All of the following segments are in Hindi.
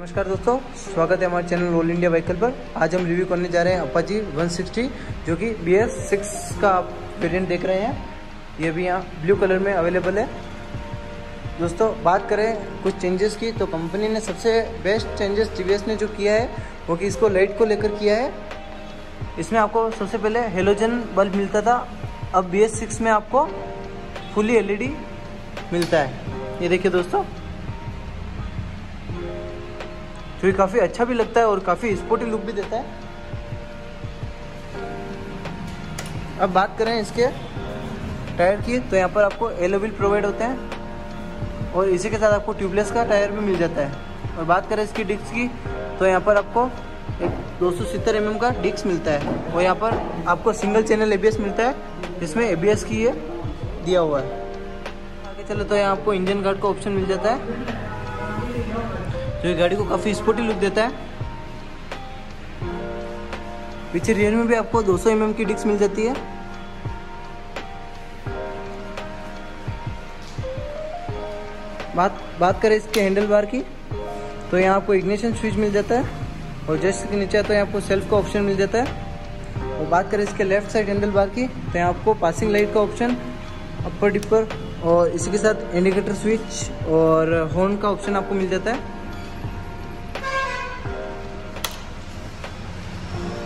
नमस्कार दोस्तों, स्वागत है हमारे चैनल ऑल इंडिया व्हीकल पर। आज हम रिव्यू करने जा रहे हैं अपाची 160 जो कि बी एस सिक्स का आप वेरियंट देख रहे हैं। ये भी यहाँ ब्लू कलर में अवेलेबल है। दोस्तों, बात करें कुछ चेंजेस की तो कंपनी ने सबसे बेस्ट चेंजेस टी ने जो किया है, वो कि इसको लाइट को लेकर किया है। इसमें आपको सबसे पहले हेलोजन बल्ब मिलता था। अब बी एस सिक्स में आपको फुली एलईडी मिलता है। ये देखिए दोस्तों। जो ये काफ़ी अच्छा भी लगता है और काफ़ी स्पोर्टी लुक भी देता है। अब बात करें इसके टायर की तो यहाँ पर आपको एलोविल प्रोवाइड होते हैं और इसी के साथ आपको ट्यूबलेस का टायर भी मिल जाता है। और बात करें इसकी डिस्क की तो यहाँ पर आपको एक दो सौ mm का डिस्क मिलता है और यहाँ पर आपको सिंगल चैनल एबीएस मिलता है, जिसमें एबीएस की ये दिया हुआ है। आगे चले तो यहाँ आपको इंजन गार्ड का ऑप्शन मिल जाता है। जो ये गाड़ी को काफ़ी स्पोर्टी लुक देता है। पीछे रियर में भी आपको 200 सौ mm की डिस्क मिल जाती है। बात बात करें इसके हैंडल बार की तो यहाँ आपको इग्निशन स्विच मिल जाता है और जस्ट के नीचे तो यहाँ आपको सेल्फ का ऑप्शन मिल जाता है। और बात करें इसके लेफ़्ट साइड हैंडल बार की तो यहाँ आपको पासिंग लाइट का ऑप्शन अपर डिपर और इसी के साथ इंडिकेटर स्विच और हॉर्न का ऑप्शन आपको मिल जाता है।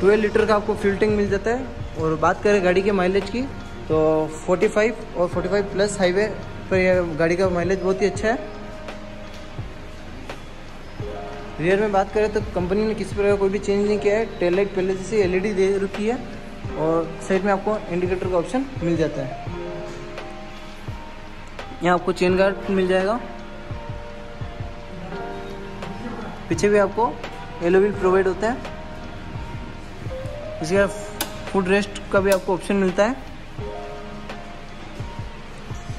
12 लीटर का आपको फ्यूल टैंक मिल जाता है। और बात करें गाड़ी के माइलेज की तो 45 और 45 प्लस हाईवे पर यह गाड़ी का माइलेज बहुत ही अच्छा है। रियर में बात करें तो कंपनी ने किसी प्रकार कोई भी चेंज नहीं किया है। टेल लाइट पहले जैसे एलईडी दे रखी है और साइड में आपको इंडिकेटर का ऑप्शन मिल जाता है। यहाँ आपको चेन गार्ड मिल जाएगा। पीछे भी आपको एलो व्हील प्रोवाइड होता है। इसके फुट रेस्ट का भी आपको ऑप्शन मिलता है।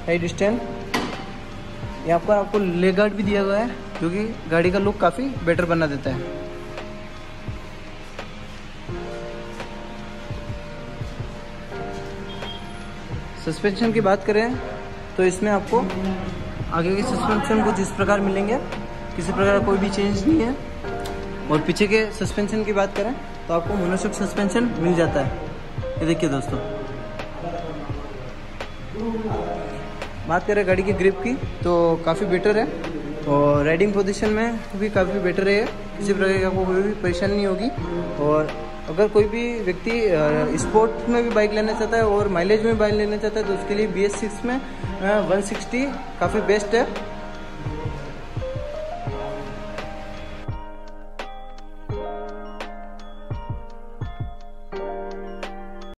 साइड स्टैंड यहाँ पर आपको लेग गार्ड भी दिया गया है, जो कि गाड़ी का लुक काफ़ी बेटर बना देता है। सस्पेंशन की बात करें तो इसमें आपको आगे के सस्पेंशन कुछ इस प्रकार मिलेंगे, किसी प्रकार का कोई भी चेंज नहीं है। और पीछे के सस्पेंशन की बात करें तो आपको मोनोशॉक सस्पेंशन मिल जाता है। ये देखिए दोस्तों। बात करें गाड़ी की ग्रिप की तो काफ़ी बेटर है। और राइडिंग पोजीशन में भी काफ़ी बेटर है। किसी प्रकार की आपको कोई भी परेशानी नहीं होगी। और अगर कोई भी व्यक्ति स्पोर्ट में भी बाइक लेना चाहता है और माइलेज में बाइक लेना चाहता है तो उसके लिए बी एस सिक्स में वन सिक्सटी काफ़ी बेस्ट है।